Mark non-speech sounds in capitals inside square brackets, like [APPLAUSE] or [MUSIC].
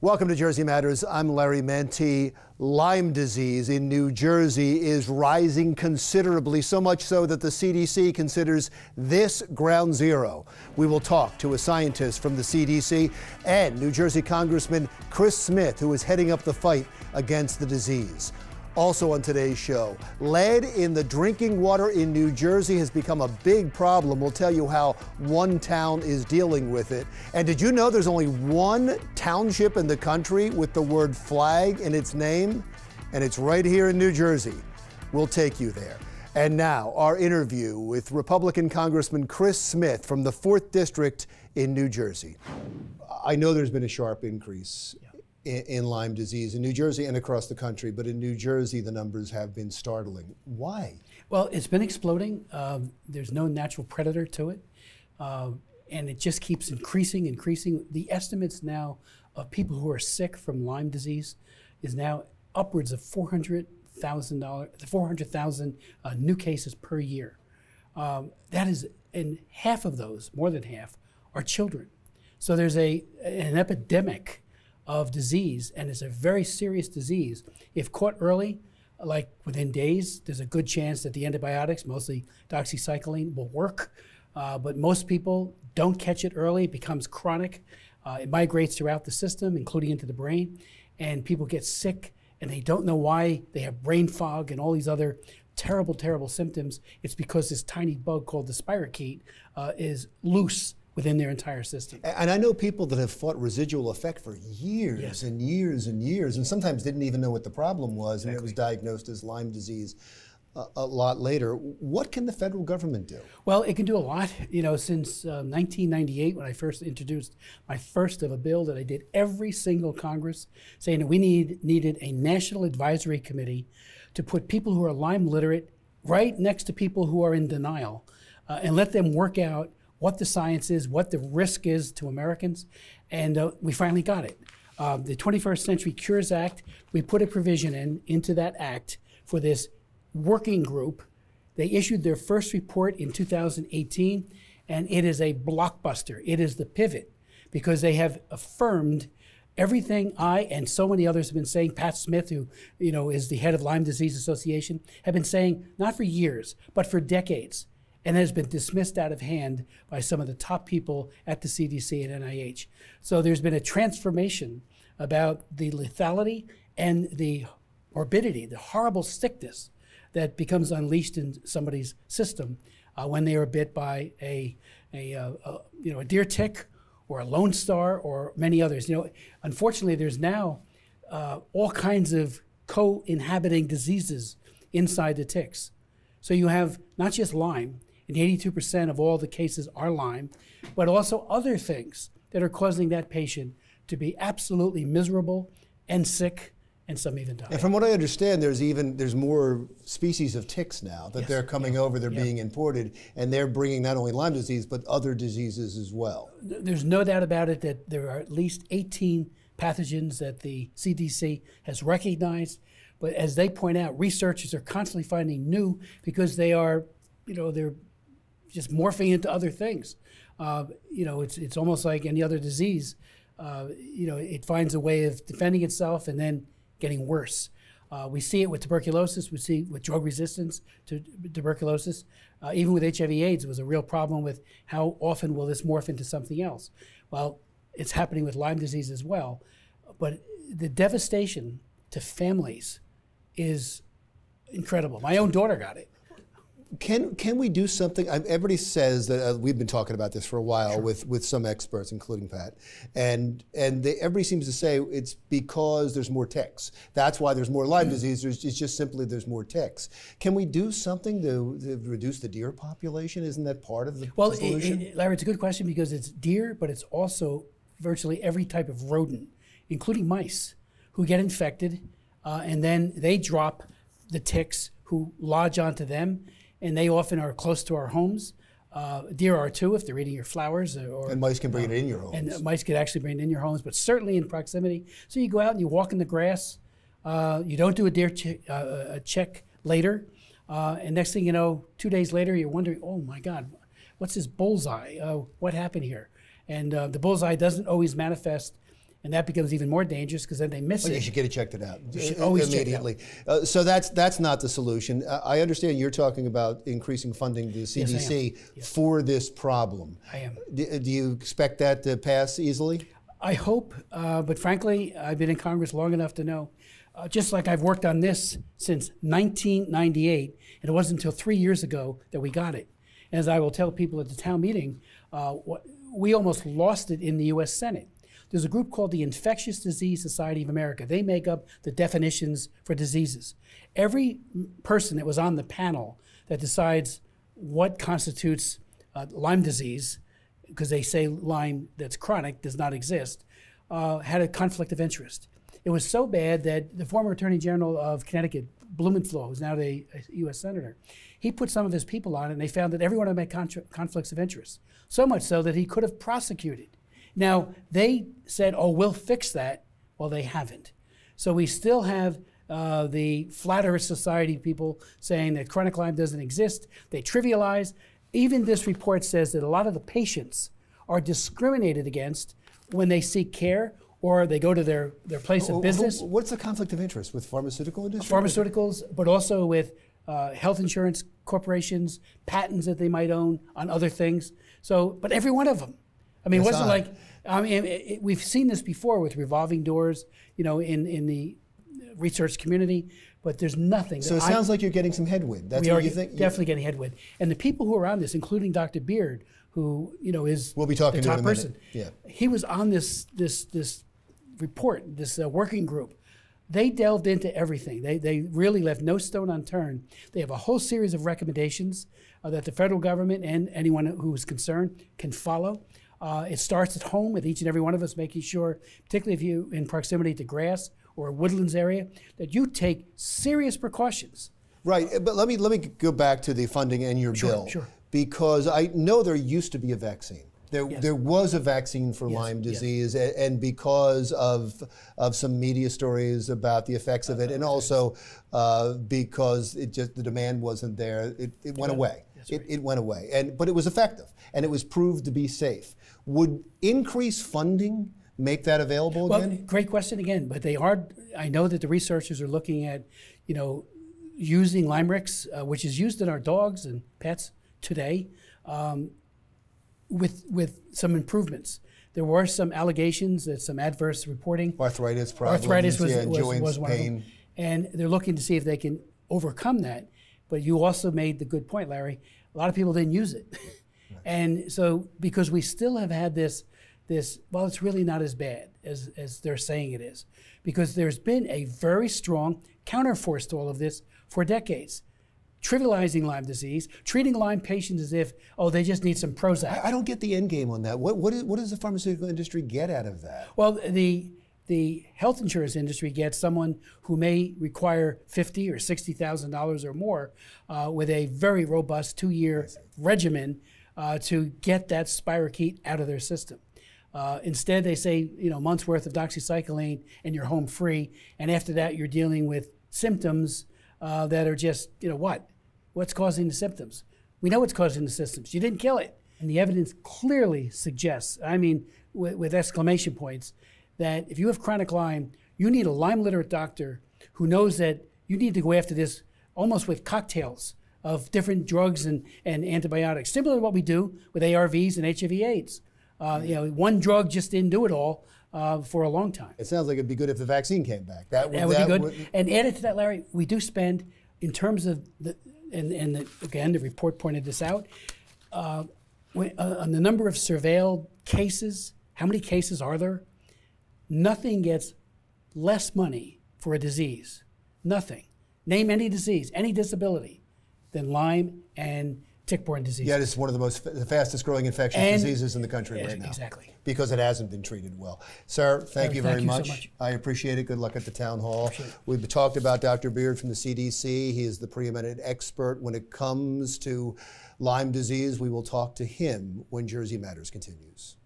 Welcome to Jersey Matters. I'm Larry Mendte. Lyme disease in New Jersey is rising considerably, so much so that the CDC considers this ground zero. We will talk to a scientist from the CDC and New Jersey Congressman Chris Smith, who is heading up the fight against the disease. Also on today's show, lead in the drinking water in New Jersey has become a big problem. We'll tell you how one town is dealing with it. And did you know there's only one township in the country with the word flag in its name? And it's right here in New Jersey. We'll take you there. And now, our interview with Republican Congressman Chris Smith from the 4th District in New Jersey. I know there's been a sharp increase in, in Lyme disease in New Jersey and across the country, but in New Jersey, the numbers have been startling. Why? Well, it's been exploding. Um, there's no natural predator to it. Uh, and it just keeps increasing, increasing. The estimates now of people who are sick from Lyme disease is now upwards of 400,000 400,000 uh, new cases per year. Um, that is, and half of those, more than half, are children. So there's a an epidemic of disease, and it's a very serious disease. If caught early, like within days, there's a good chance that the antibiotics, mostly doxycycline, will work. Uh, but most people don't catch it early, it becomes chronic. Uh, it migrates throughout the system, including into the brain, and people get sick and they don't know why. They have brain fog and all these other terrible, terrible symptoms. It's because this tiny bug called the spirochete uh, is loose within their entire system. And I know people that have fought residual effect for years yes. and years and years, and sometimes didn't even know what the problem was, exactly. and it was diagnosed as Lyme disease. A, lot later. What can the federal government do? Well, it can do a lot. You know, since uh, 1998, when I first introduced my first of a bill that I did every single Congress, saying that we need needed a national advisory committee to put people who are Lyme literate right next to people who are in denial, uh, and let them work out what the science is, what the risk is to Americans, and uh, we finally got it. Uh, the 21st Century Cures Act, we put a provision in into that act for this working group. They issued their first report in 2018, and it is a blockbuster. It is the pivot because they have affirmed everything I and so many others have been saying. Pat Smith, who you know is the head of Lyme Disease Association, have been saying not for years but for decades and has been dismissed out of hand by some of the top people at the CDC and NIH. So there's been a transformation about the lethality and the morbidity, the horrible sickness that becomes unleashed in somebody's system uh, when they are bit by a, a, uh, a, you know, a deer tick or a lone star or many others. You know, unfortunately, there's now uh, all kinds of co-inhabiting diseases inside the ticks. So you have not just Lyme, and 82% of all the cases are Lyme, but also other things that are causing that patient to be absolutely miserable and sick and some even die. And from what I understand, there's even there's more species of ticks now that yes. they're coming yeah. over. They're yeah. being imported, and they're bringing not only Lyme disease but other diseases as well. There's no doubt about it that there are at least 18 pathogens that the CDC has recognized. But as they point out, researchers are constantly finding new because they are, you know, they're just morphing into other things. Uh, you know, it's it's almost like any other disease. Uh, you know, it finds a way of defending itself and then getting worse. Uh, we see it with tuberculosis. We see with drug resistance to tuberculosis. Uh, even with HIV/AIDS, it was a real problem with how often will this morph into something else. Well, it's happening with Lyme disease as well. But the devastation to families is incredible. My own daughter got it. Can can we do something? Everybody says that uh, we've been talking about this for a while sure. with with some experts, including Pat, and and they, everybody seems to say it's because there's more ticks. That's why there's more Lyme mm. disease. There's, it's just simply there's more ticks. Can we do something to, to reduce the deer population? Isn't that part of the well, solution? It, it, Larry, it's a good question because it's deer, but it's also virtually every type of rodent, including mice, who get infected, uh, and then they drop the ticks who lodge onto them and they often are close to our homes. Uh, deer are too if they're eating your flowers. Or, and mice can bring uh, it in your homes. And mice can actually bring it in your homes, but certainly in proximity. So you go out and you walk in the grass. Uh, you don't do a deer che- uh, a check later. Uh, and next thing you know, two days later, you're wondering, oh my God, what's this bullseye? Uh, what happened here? And the bullseye doesn't always manifest and that becomes even more dangerous because then they miss Well, it. you should get it checked it out should uh, always check it out. immediately. Uh, so that's that's not the solution. Uh, I understand you're talking about increasing funding to the I am. CDC for this problem. I am. D- do you expect that to pass easily? I hope, uh, but frankly, I've been in Congress long enough to know. Uh, just like I've worked on this since 1998, and it wasn't until three years ago that we got it. As I will tell people at the town meeting, uh, we almost lost it in the U.S. Senate. There's a group called the Infectious Disease Society of America. They make up the definitions for diseases. Every person that was on the panel that decides what constitutes uh, Lyme disease because they say Lyme that's chronic does not exist, uh, had a conflict of interest. It was so bad that the former Attorney General of Connecticut, Blumenthal, who's now a U.S. Senator, he put some of his people on it, and they found that everyone had contra- conflicts of interest. So much so that he could have prosecuted. Now, they said, oh, we'll fix that. Well, they haven't. So we still have uh, the Flat Earth Society people saying that chronic Lyme doesn't exist. They trivialize. Even this report says that a lot of the patients are discriminated against when they seek care or they go to their, their place of business, What's the conflict of interest with pharmaceutical industry? pharmaceuticals, but also with uh, health insurance corporations, patents that they might own on other things. So, but every one of them. I mean, it wasn't odd. like, I mean, it, it- we've seen this before with revolving doors, you know, in, in the research community, but there's nothing. So it I- sounds like you're getting some headwind. That's we what are you think. definitely getting headwind. And the people who are on this, including Dr. Beard, who you know is We'll be talking the to top minute. person. Yeah. he was on this this this report, this uh, working group. They delved into everything. They they really left no stone unturned. They have a whole series of recommendations uh, that the federal government and anyone who is concerned can follow. Uh, it starts at home with each and every one of us making sure, particularly if you're in proximity to grass or a woodlands area, that you take serious precautions. Right, but let me let me go back to the funding and your bill sure. because I know there used to be a vaccine. There, there was a vaccine for Lyme disease, a- and because of of some media stories about the effects of it, and also uh, because it just the demand wasn't there, it, it went away. It, it went away, and but it was effective, and it was proved to be safe. Would increased funding make that available Well, again? great question again, but they are. I know that the researchers are looking at, you know, using LYMErix, uh, which is used in our dogs and pets today, um, with with some improvements. There were some allegations that some adverse reporting. Arthritis problems, Arthritis was, yeah, was, joints, was one pain. of them, and they're looking to see if they can overcome that. But you also made the good point, Larry. A lot of people didn't use it, [LAUGHS] and so because we still have had this, this well, it's really not as bad as as they're saying it is, because there's been a very strong counterforce to all of this for decades. Trivializing Lyme disease, treating Lyme patients as if, oh, they just need some Prozac. I don't get the end game on that. What what, is, what does the pharmaceutical industry get out of that? Well, the the health insurance industry gets someone who may require fifty or sixty thousand dollars or more uh, with a very robust two-year regimen uh, to get that spirochete out of their system. Uh, instead, they say you know months worth of doxycycline and you're home free, and after that you're dealing with symptoms uh, that are just you know what, what's causing the symptoms? We know what's causing the symptoms. You didn't kill it, and the evidence clearly suggests. I mean, with, with exclamation points that if you have chronic Lyme, you need a Lyme literate doctor who knows that you need to go after this almost with cocktails of different drugs and, and antibiotics, similar to what we do with ARVs and HIV/AIDS. Uh, you know, one drug just didn't do it all uh, for a long time. It sounds like it'd be good if the vaccine came back. That would, That would be good. would- and added to that, Larry, we do spend in terms of the and and the, again the report pointed this out uh, when, uh, on the number of surveilled cases. How many cases are there? Nothing gets less money for a disease. Nothing. Name any disease, any disability, than Lyme and tick-borne disease. Yet it's one of the most the fastest growing infectious And- diseases in the country Yes, right now. exactly. Because it hasn't been treated well. Sir, thank you thank very you so much. much. I appreciate it. Good luck at the town hall. We've talked about Dr. Beard from the CDC. He is the preeminent expert when it comes to Lyme disease. We will talk to him when Jersey Matters continues.